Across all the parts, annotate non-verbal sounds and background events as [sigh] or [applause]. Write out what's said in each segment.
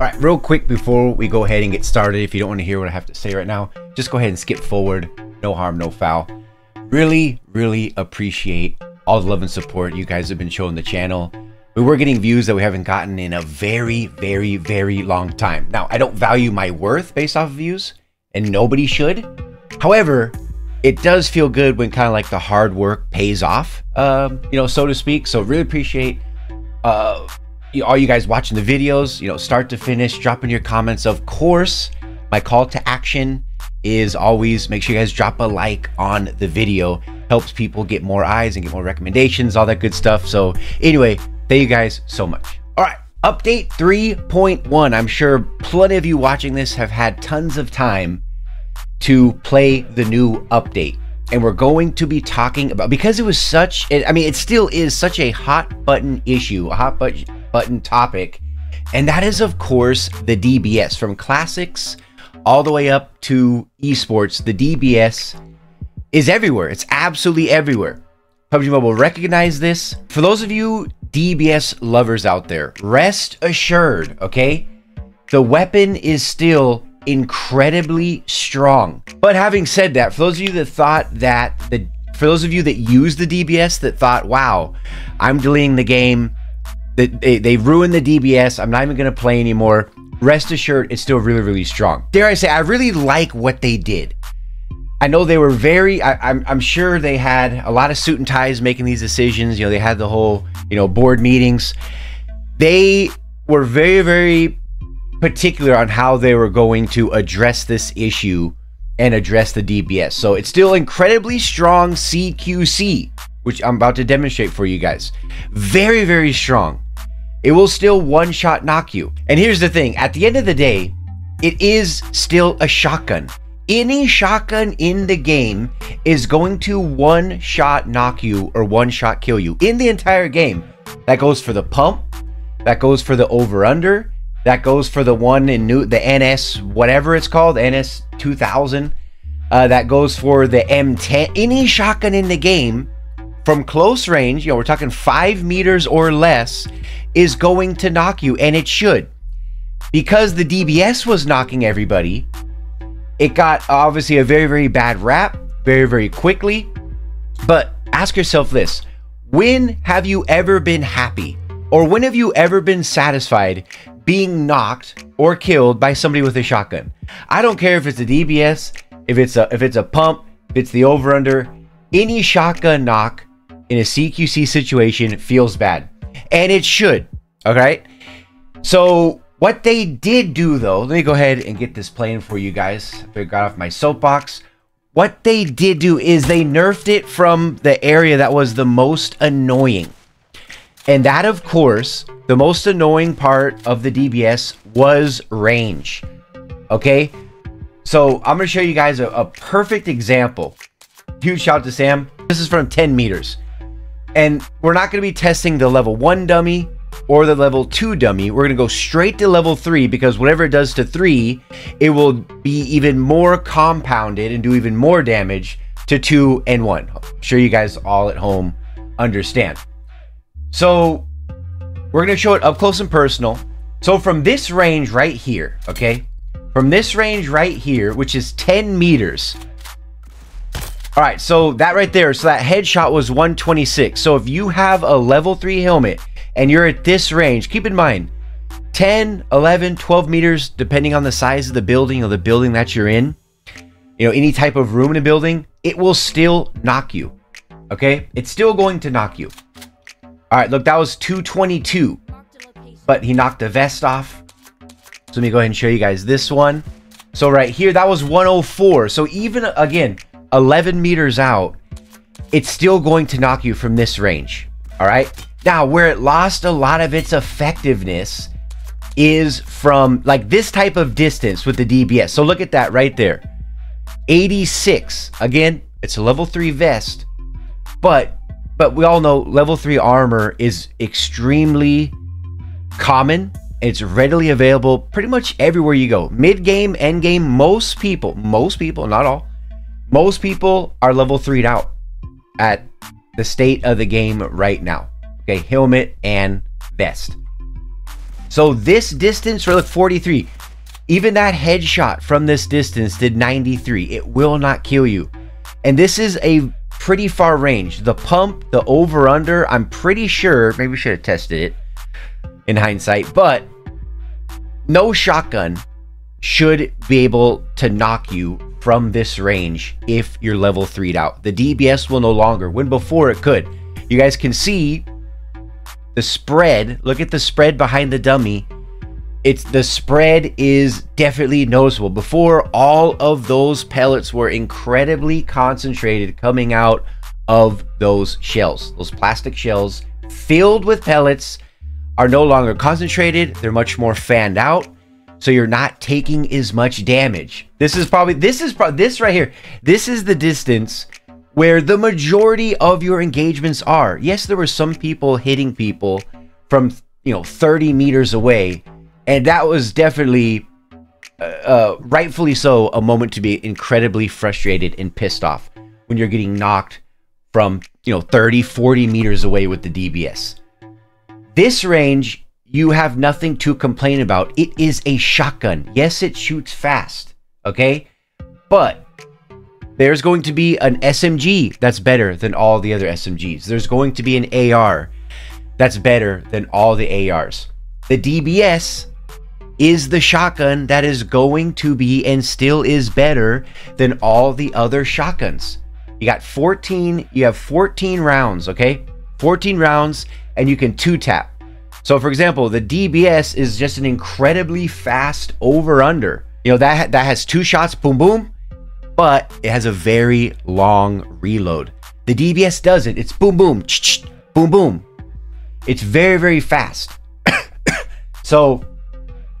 All right, real quick before we go ahead and get started, if you don't want to hear what I have to say right now, just go ahead and skip forward. No harm, no foul. Really, really appreciate all the love and support you guys have been showing the channel. We were getting views that we haven't gotten in a very, very, very long time. Now, I don't value my worth based off of views, and nobody should. However, it does feel good when kind of like the hard work pays off, um, you know, so to speak. So really appreciate uh, all you guys watching the videos, you know, start to finish, dropping your comments. Of course, my call to action is always make sure you guys drop a like on the video. Helps people get more eyes and get more recommendations, all that good stuff. So anyway, thank you guys so much. All right, update 3.1. I'm sure plenty of you watching this have had tons of time to play the new update. And we're going to be talking about because it was such I mean it still is such a hot button issue, a hot button topic. And that is of course the DBS from classics all the way up to esports. The DBS is everywhere. It's absolutely everywhere. PUBG Mobile recognize this. For those of you DBS lovers out there, rest assured, okay? The weapon is still incredibly strong. But having said that, for those of you that thought that the for those of you that use the DBS that thought, wow, I'm deleting the game, that they, they ruined the DBS, I'm not even gonna play anymore. Rest assured, it's still really, really strong. Dare I say, I really like what they did. I know they were very, I, I'm, I'm sure they had a lot of suit and ties making these decisions. You know, they had the whole, you know, board meetings. They were very, very particular on how they were going to address this issue and address the DBS. So it's still incredibly strong CQC, which I'm about to demonstrate for you guys. Very, very strong. It will still one shot knock you. And here's the thing at the end of the day, it is still a shotgun. Any shotgun in the game is going to one shot knock you or one shot kill you in the entire game. That goes for the pump, that goes for the over under, that goes for the one in new the NS whatever it's called, NS 2000. Uh, that goes for the M10. Any shotgun in the game from close range, you know, we're talking five meters or less, is going to knock you, and it should. Because the DBS was knocking everybody, it got obviously a very, very bad rap very, very quickly. But ask yourself this when have you ever been happy? Or when have you ever been satisfied being knocked or killed by somebody with a shotgun. I don't care if it's a DBS, if it's a if it's a pump, if it's the over under, any shotgun knock in a CQC situation feels bad. And it should. Okay? So what they did do though, let me go ahead and get this playing for you guys. I got off my soapbox. What they did do is they nerfed it from the area that was the most annoying. And that, of course, the most annoying part of the DBS was range. Okay? So I'm going to show you guys a, a, perfect example. Huge shout out to Sam. This is from 10 meters. And we're not going to be testing the level 1 dummy or the level 2 dummy. We're going to go straight to level 3 because whatever it does to 3, it will be even more compounded and do even more damage to 2 and 1. I'm sure you guys all at home understand. So we're going to show it up close and personal. So from this range right here, okay, from this range right here, which is 10 meters. All right, so that right there, so that headshot was 126. So if you have a level 3 helmet and you're at this range, keep in mind, 10, 11, 12 meters, depending on the size of the building or the building that you're in, you know, any type of room in a building, it will still knock you. Okay? It's still going to knock you. All right, look, that was 222, but he knocked the vest off. So let me go ahead and show you guys this one. So right here, that was 104. So even, again, 11 meters out, it's still going to knock you from this range. All right. Now, where it lost a lot of its effectiveness is from like this type of distance with the DBS. So look at that right there. 86. Again, it's a level 3 vest, but but we all know level 3 armor is extremely common. It's readily available pretty much everywhere you go. Mid game, end game, most people, most people, not all, most people are level 3'd out at the state of the game right now. Okay, helmet and vest. So this distance, for look, 43. Even that headshot from this distance did 93. It will not kill you. And this is a pretty far range. The pump, the over under, I'm pretty sure, maybe we should have tested it in hindsight, but no shotgun should be able to knock you from this range if you're level 3'd out. The DBS will no longer, when before it could. You guys can see the spread. Look at the spread behind the dummy. It's the spread is definitely noticeable. Before all of those pellets were incredibly concentrated coming out of those shells. Those plastic shells filled with pellets are no longer concentrated. They're much more fanned out so you're not taking as much damage. This is probably this is probably this right here. This is the distance where the majority of your engagements are. Yes, there were some people hitting people from you know 30 meters away, and that was definitely uh, uh, rightfully so a moment to be incredibly frustrated and pissed off when you're getting knocked from you know 30 40 meters away with the dbs this range you have nothing to complain about. It is a shotgun. Yes, it shoots fast, okay? But there's going to be an SMG that's better than all the other SMGs. There's going to be an AR that's better than all the ARs. The DBS is the shotgun that is going to be and still is better than all the other shotguns. You got 14, you have 14 rounds, okay? 14 rounds and you can two tap. So for example, the DBS is just an incredibly fast over under. You know, that that has two shots, boom boom, but it has a very long reload. The DBS doesn't. It's boom boom, boom boom. It's very very fast. [coughs] so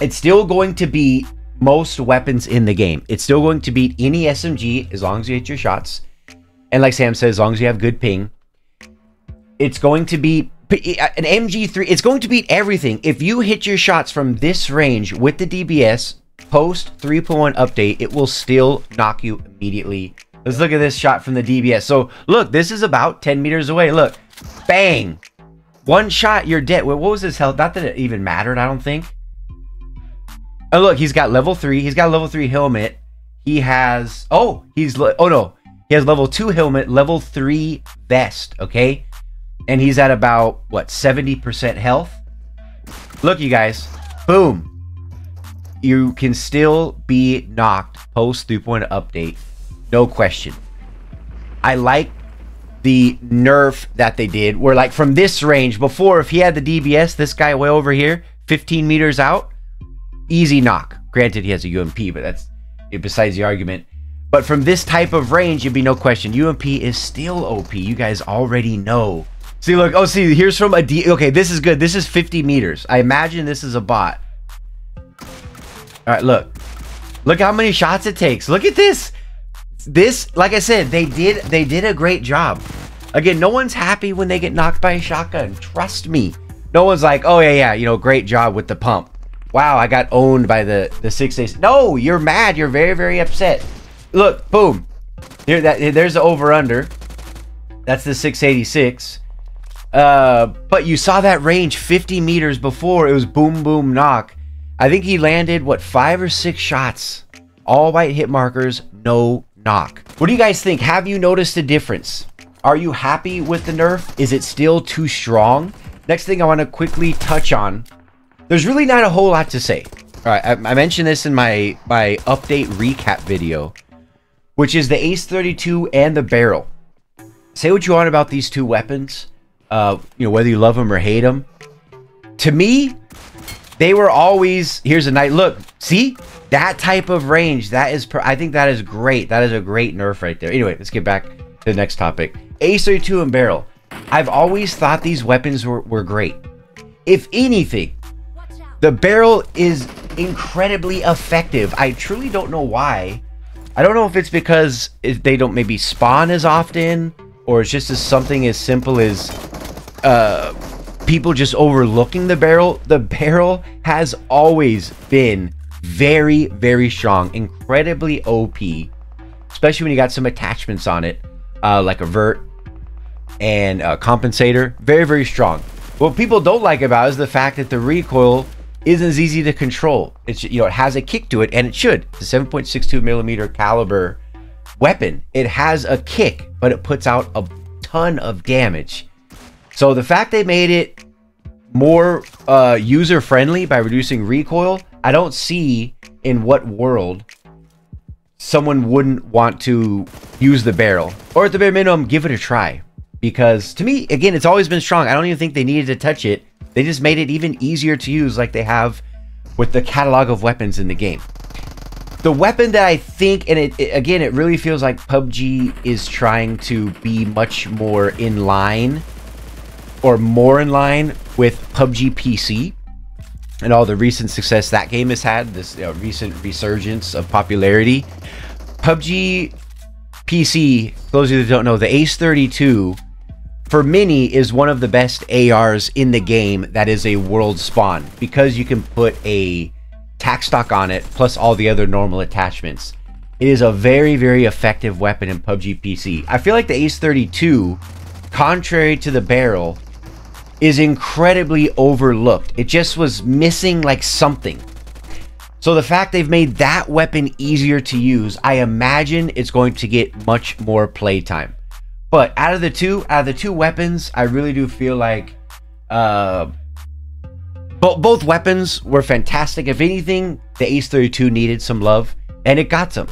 it's still going to beat most weapons in the game. It's still going to beat any SMG as long as you hit your shots. And like Sam says, as long as you have good ping. It's going to be Uh, an MG3, it's going to beat everything. If you hit your shots from this range with the DBS post 3.1 update, it will still knock you immediately. Let's look at this shot from the DBS. So look, this is about 10 meters away. Look, bang. One shot, you're dead. What was his health? Not that it even mattered, I don't think. Oh, look, he's got level three. He's got level three helmet. He has, oh, he's, oh no, he has level two helmet, level three vest, okay? And he's at about what 70% health. Look, you guys, boom. You can still be knocked post 3.0 update, no question. I like the nerf that they did, where like from this range before, if he had the DBS, this guy way over here, 15 meters out, easy knock. Granted, he has a UMP, but that's besides the argument. But from this type of range, it'd be no question. UMP is still OP. You guys already know See, look. Oh, see, here's from a D. Okay, this is good. This is 50 meters. I imagine this is a bot. All right, look. Look how many shots it takes. Look at this. This, like I said, they did they did a great job. Again, no one's happy when they get knocked by a shotgun. Trust me. No one's like, oh yeah, yeah, you know, great job with the pump. Wow, I got owned by the the six days. No, you're mad. You're very very upset. Look, boom. Here, that there's the over under. That's the 686. Uh, but you saw that range 50 meters before. It was boom, boom, knock. I think he landed, what, five or six shots. All white hit markers, no knock. What do you guys think? Have you noticed a difference? Are you happy with the nerf? Is it still too strong? Next thing I want to quickly touch on. There's really not a whole lot to say. All right, I, I mentioned this in my, my update recap video, which is the Ace 32 and the Beryl. Say what you want about these two weapons uh, you know, whether you love them or hate them. To me, they were always here's a night look. See that type of range. That is, I think that is great. That is a great nerf right there. Anyway, let's get back to the next topic. Ace-32 and Beryl. I've always thought these weapons were, were great. If anything, the Beryl is incredibly effective. I truly don't know why. I don't know if it's because they don't maybe spawn as often or it's just as something as simple as uh, people just overlooking the Beryl. The Beryl has always been very, very strong, incredibly OP, especially when you got some attachments on it, uh, like a vert and a compensator. Very, very strong. What people don't like about is the fact that the recoil isn't as easy to control. It's you know it has a kick to it, and it should. It's a 7.62 millimeter caliber weapon. It has a kick, but it puts out a ton of damage. So the fact they made it more uh, user friendly by reducing recoil, I don't see in what world someone wouldn't want to use the Beryl, or at the bare minimum, give it a try. Because to me, again, it's always been strong. I don't even think they needed to touch it. They just made it even easier to use, like they have with the catalog of weapons in the game. The weapon that I think, and it, it again, it really feels like PUBG is trying to be much more in line or more in line with PUBG PC and all the recent success that game has had, this you know, recent resurgence of popularity. PUBG PC, those of you that don't know, the Ace 32 for many is one of the best ARs in the game that is a world spawn because you can put a tac stock on it plus all the other normal attachments. It is a very, very effective weapon in PUBG PC. I feel like the Ace 32, contrary to the Beryl, is incredibly overlooked. It just was missing like something. So the fact they've made that weapon easier to use, I imagine it's going to get much more playtime. But out of the two, out of the two weapons, I really do feel like uh, bo- both weapons were fantastic. If anything, the Ace 32 needed some love, and it got some.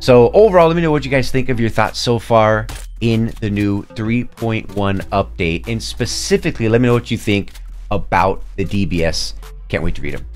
So overall, let me know what you guys think of your thoughts so far in the new 3.1 update. And specifically, let me know what you think about the DBS. Can't wait to read them.